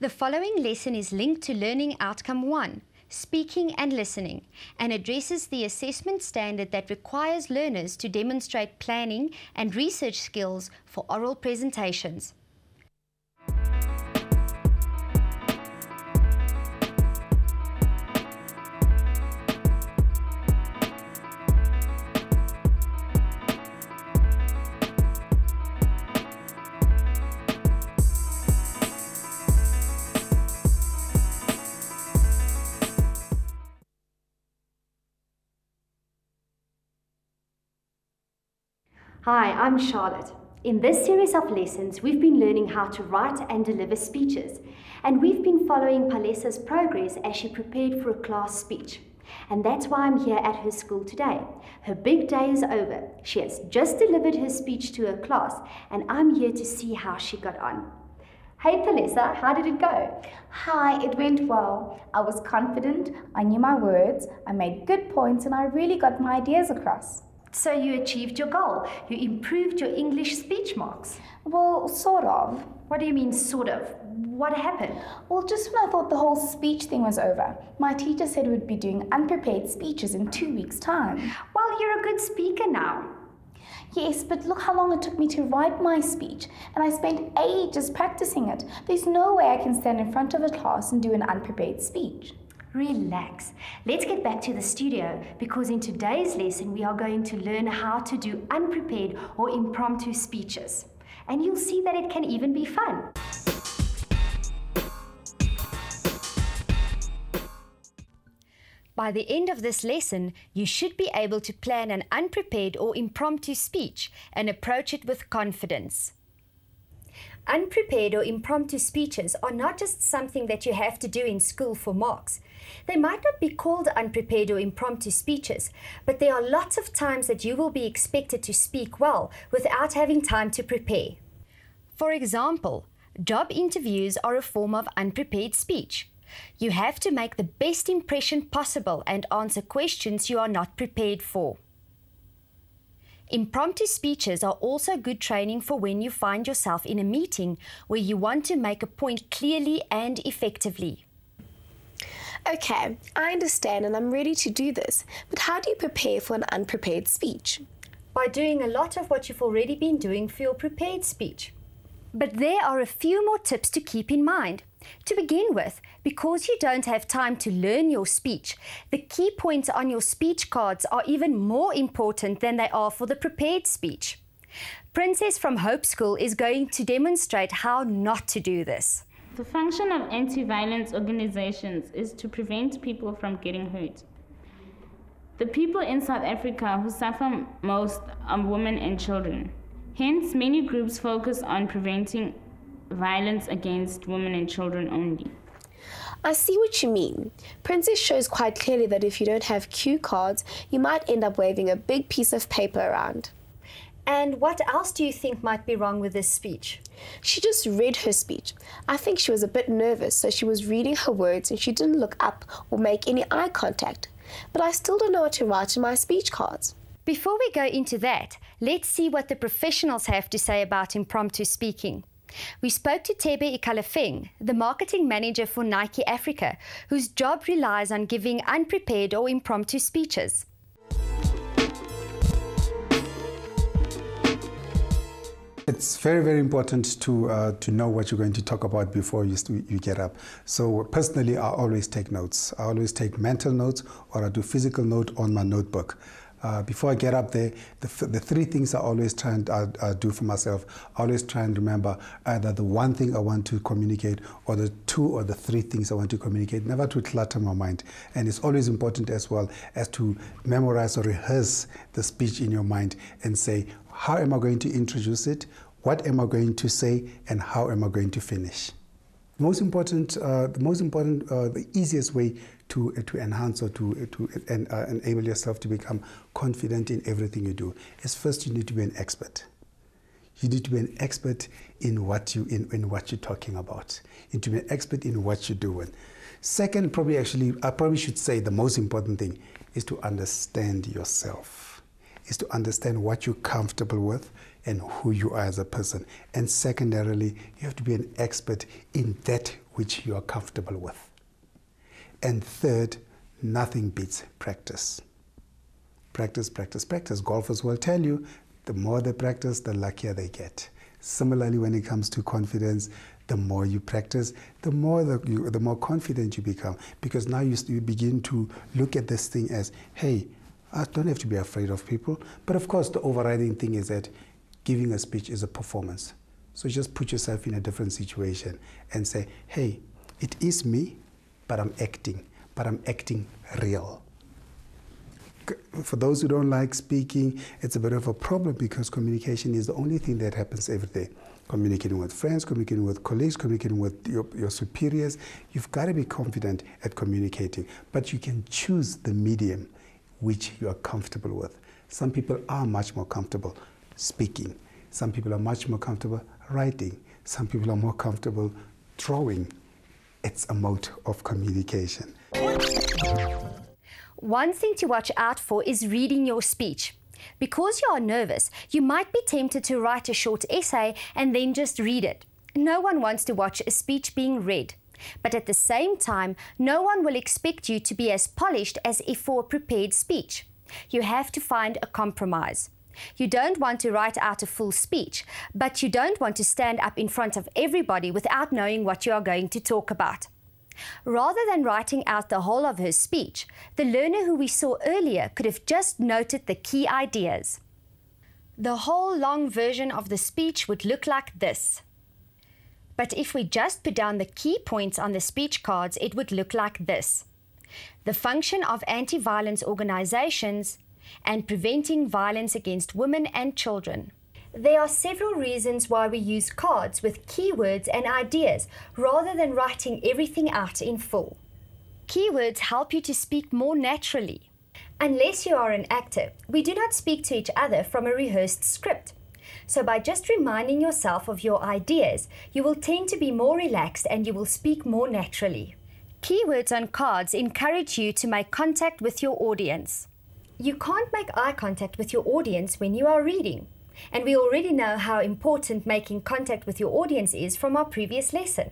The following lesson is linked to Learning Outcome 1, Speaking and Listening, and addresses the assessment standard that requires learners to demonstrate planning and research skills for oral presentations. Hi, I'm Charlotte. In this series of lessons, we've been learning how to write and deliver speeches, and we've been following Palesa's progress as she prepared for a class speech. And that's why I'm here at her school today. Her big day is over. She has just delivered her speech to her class, and I'm here to see how she got on. Hey Palesa, how did it go? Hi, it went well. I was confident, I knew my words, I made good points, and I really got my ideas across. So you achieved your goal. You improved your English speech marks. Well, sort of. What do you mean, sort of? What happened? Well, just when I thought the whole speech thing was over, my teacher said we'd be doing unprepared speeches in two weeks' time. Well, you're a good speaker now. Yes, but look how long it took me to write my speech, and I spent ages practicing it. There's no way I can stand in front of a class and do an unprepared speech. Relax. Let's get back to the studio because in today's lesson we are going to learn how to do unprepared or impromptu speeches. And you'll see that it can even be fun. By the end of this lesson, you should be able to plan an unprepared or impromptu speech and approach it with confidence. Unprepared or impromptu speeches are not just something that you have to do in school for marks. They might not be called unprepared or impromptu speeches, but there are lots of times that you will be expected to speak well without having time to prepare. For example, job interviews are a form of unprepared speech. You have to make the best impression possible and answer questions you are not prepared for. Impromptu speeches are also good training for when you find yourself in a meeting where you want to make a point clearly and effectively. Okay, I understand and I'm ready to do this, but how do you prepare for an unprepared speech? By doing a lot of what you've already been doing for your prepared speech. But there are a few more tips to keep in mind. To begin with, because you don't have time to learn your speech, the key points on your speech cards are even more important than they are for the prepared speech. Princess from Hope School is going to demonstrate how not to do this. The function of anti violence organizations is to prevent people from getting hurt. The people in South Africa who suffer most are women and children. Hence, many groups focus on preventing violence against women and children only. I see what you mean. Princess shows quite clearly that if you don't have cue cards, you might end up waving a big piece of paper around. And what else do you think might be wrong with this speech? She just read her speech. I think she was a bit nervous, so she was reading her words and she didn't look up or make any eye contact. But I still don't know what to write in my speech cards. Before we go into that, let's see what the professionals have to say about impromptu speaking. We spoke to Thebe Ikalafeng, the marketing manager for Nike Africa, whose job relies on giving unprepared or impromptu speeches. It's very, very important to uh, to know what you're going to talk about before you, you get up. So personally, I always take notes. I always take mental notes or I do physical note on my notebook. Uh, before I get up there, the, the three things I always try and uh, uh, do for myself, I always try and remember either the one thing I want to communicate or the two or the three things I want to communicate, never to clutter my mind. And it's always important as well as to memorize or rehearse the speech in your mind and say, how am I going to introduce it? What am I going to say? And how am I going to finish? Most important, uh, the most important, uh, the easiest way to, uh, to enhance or to, uh, to en uh, enable yourself to become confident in everything you do is first you need to be an expert. You need to be an expert in what you in, in what you're talking about. You need to be an expert in what you're doing. Second, probably actually, I probably should say the most important thing is to understand yourself. Is to understand what you're comfortable with and who you are as a person. And secondarily, you have to be an expert in that which you are comfortable with. And third, nothing beats practice. Practice, practice, practice. Golfers will tell you the more they practice, the luckier they get. Similarly, when it comes to confidence, the more you practice, the more the, you, the more confident you become. Because now you, you begin to look at this thing as, hey, I don't have to be afraid of people. But of course, the overriding thing is that giving a speech is a performance. So just put yourself in a different situation and say, hey, it is me, but I'm acting, but I'm acting real. For those who don't like speaking, it's a bit of a problem because communication is the only thing that happens every day communicating with friends, communicating with colleagues, communicating with your, your superiors. You've got to be confident at communicating, but you can choose the medium which you are comfortable with. Some people are much more comfortable speaking. Some people are much more comfortable writing. Some people are more comfortable drawing. It's a mode of communication. One thing to watch out for is reading your speech. Because you are nervous, you might be tempted to write a short essay and then just read it. No one wants to watch a speech being read. But at the same time, no one will expect you to be as polished as if for a prepared speech. You have to find a compromise. You don't want to write out a full speech, but you don't want to stand up in front of everybody without knowing what you are going to talk about. Rather than writing out the whole of her speech, the learner who we saw earlier could have just noted the key ideas. The whole long version of the speech would look like this. But if we just put down the key points on the speech cards, it would look like this. The function of anti-violence organizations and preventing violence against women and children. There are several reasons why we use cards with keywords and ideas rather than writing everything out in full. Keywords help you to speak more naturally. Unless you are an actor, we do not speak to each other from a rehearsed script. So, by just reminding yourself of your ideas, you will tend to be more relaxed and you will speak more naturally. Keywords on cards encourage you to make contact with your audience. You can't make eye contact with your audience when you are reading. And we already know how important making contact with your audience is from our previous lesson.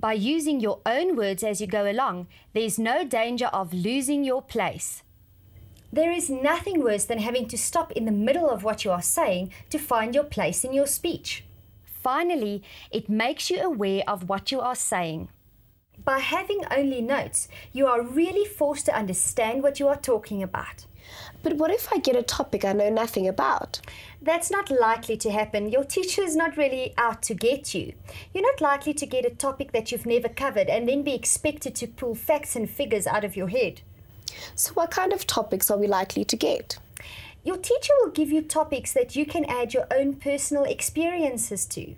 By using your own words as you go along, there's no danger of losing your place. There is nothing worse than having to stop in the middle of what you are saying to find your place in your speech. Finally, it makes you aware of what you are saying. By having only notes, you are really forced to understand what you are talking about. But what if I get a topic I know nothing about? That's not likely to happen. Your teacher is not really out to get you. You're not likely to get a topic that you've never covered and then be expected to pull facts and figures out of your head. So, what kind of topics are we likely to get? Your teacher will give you topics that you can add your own personal experiences to.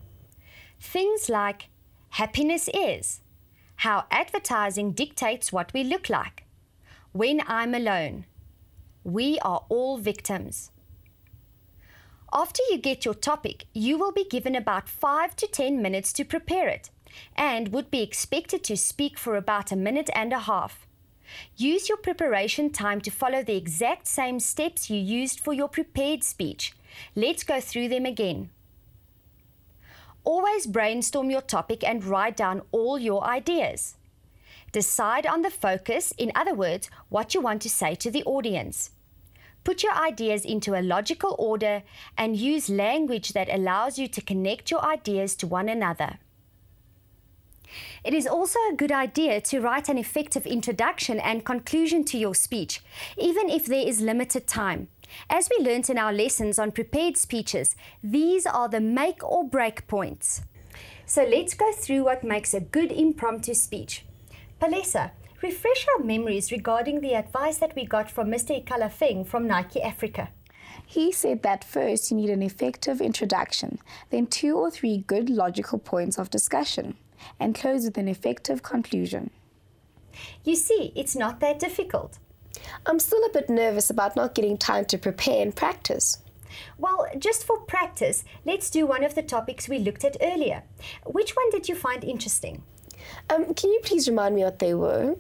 Things like happiness is, how advertising dictates what we look like, when I'm alone, we are all victims. After you get your topic, you will be given about 5 to 10 minutes to prepare it and would be expected to speak for about a minute and a half. Use your preparation time to follow the exact same steps you used for your prepared speech. Let's go through them again. Always brainstorm your topic and write down all your ideas. Decide on the focus, in other words, what you want to say to the audience. Put your ideas into a logical order and use language that allows you to connect your ideas to one another. It is also a good idea to write an effective introduction and conclusion to your speech, even if there is limited time. As we learnt in our lessons on prepared speeches, these are the make or break points. So let's go through what makes a good impromptu speech. Palesa, refresh our memories regarding the advice that we got from Mr. Ikalafeng from Nike Africa. He said that first you need an effective introduction, then two or three good logical points of discussion, and close with an effective conclusion. You see, it's not that difficult. I'm still a bit nervous about not getting time to prepare and practice. Well, just for practice, let's do one of the topics we looked at earlier. Which one did you find interesting? Um, can you please remind me what they were?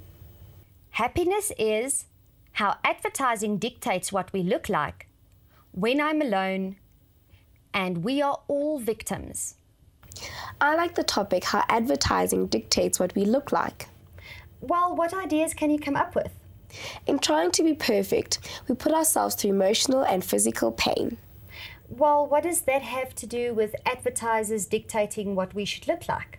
Happiness is how advertising dictates what we look like. When I'm alone, and we are all victims. I like the topic how advertising dictates what we look like. Well, what ideas can you come up with? In trying to be perfect, we put ourselves through emotional and physical pain. Well, what does that have to do with advertisers dictating what we should look like?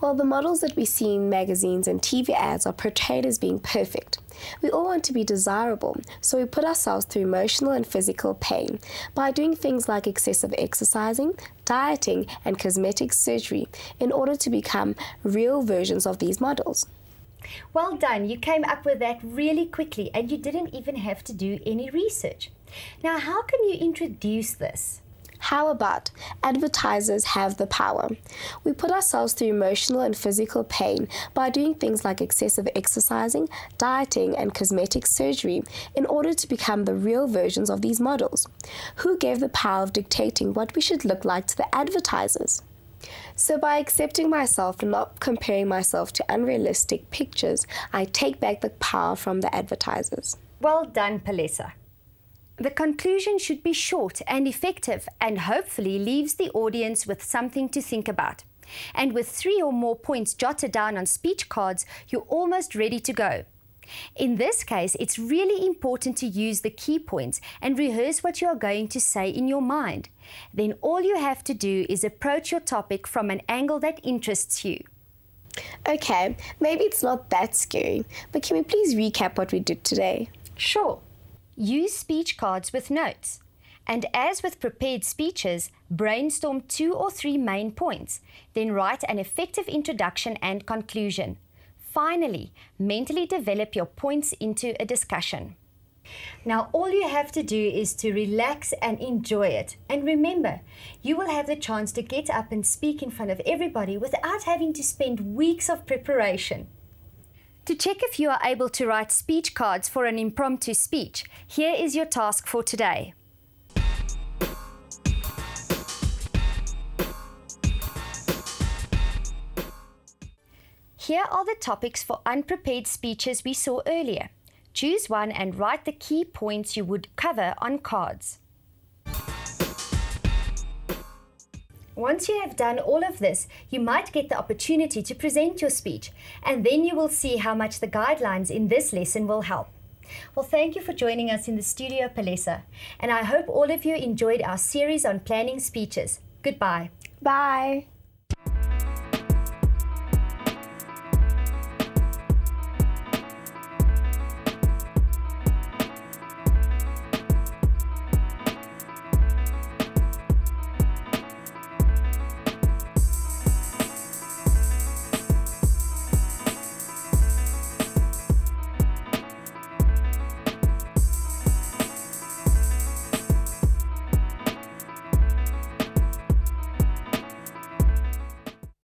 Well, the models that we see in magazines and TV ads are portrayed as being perfect. We all want to be desirable, so we put ourselves through emotional and physical pain by doing things like excessive exercising, dieting, and cosmetic surgery in order to become real versions of these models. Well done, you came up with that really quickly and you didn't even have to do any research. Now, how can you introduce this? How about advertisers have the power? We put ourselves through emotional and physical pain by doing things like excessive exercising, dieting, and cosmetic surgery in order to become the real versions of these models. Who gave the power of dictating what we should look like to the advertisers? So, by accepting myself and not comparing myself to unrealistic pictures, I take back the power from the advertisers. Well done, Palesa. The conclusion should be short and effective and hopefully leaves the audience with something to think about. And with three or more points jotted down on speech cards, you're almost ready to go. In this case, it's really important to use the key points and rehearse what you are going to say in your mind. Then all you have to do is approach your topic from an angle that interests you. Okay, maybe it's not that scary, but can we please recap what we did today? Sure. Use speech cards with notes. And as with prepared speeches, brainstorm two or three main points, then write an effective introduction and conclusion. Finally, mentally develop your points into a discussion. Now, all you have to do is to relax and enjoy it. And remember, you will have the chance to get up and speak in front of everybody without having to spend weeks of preparation. To check if you are able to write speech cards for an impromptu speech, here is your task for today. Here are the topics for unprepared speeches we saw earlier. Choose one and write the key points you would cover on cards. Once you have done all of this, you might get the opportunity to present your speech, and then you will see how much the guidelines in this lesson will help. Well, thank you for joining us in the studio, Palesa, and I hope all of you enjoyed our series on planning speeches. Goodbye. Bye.